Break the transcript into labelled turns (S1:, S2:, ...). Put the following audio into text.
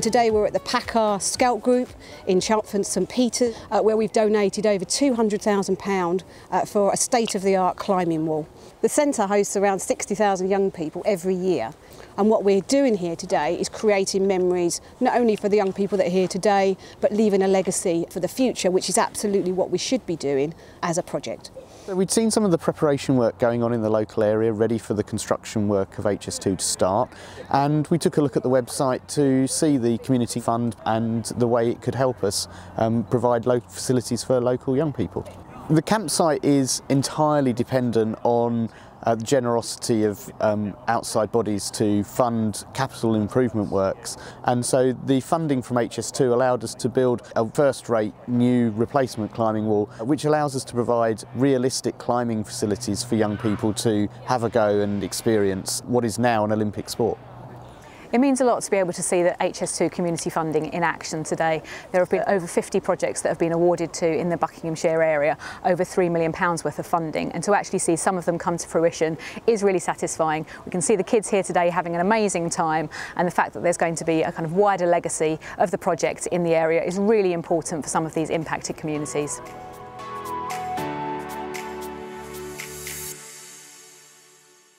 S1: Today we're at the PACCAR Scout Group in Chalfont St Peter uh, where we've donated over £200,000 uh, for a state-of-the-art climbing wall. The centre hosts around 60,000 young people every year and what we're doing here today is creating memories not only for the young people that are here today but leaving a legacy for the future which is absolutely what we should be doing as a project.
S2: So we'd seen some of the preparation work going on in the local area, ready for the construction work of HS2 to start, and we took a look at the website to see the community fund and the way it could help us um, provide facilities for local young people. The campsite is entirely dependent on uh, the generosity of um, outside bodies to fund capital improvement works and so the funding from HS2 allowed us to build a first-rate new replacement climbing wall which allows us to provide realistic climbing facilities for young people to have a go and experience what is now an Olympic sport.
S3: It means a lot to be able to see the HS2 community funding in action today. There have been over 50 projects that have been awarded to in the Buckinghamshire area, over £3 million worth of funding, and to actually see some of them come to fruition is really satisfying. We can see the kids here today having an amazing time, and the fact that there's going to be a kind of wider legacy of the project in the area is really important for some of these impacted communities.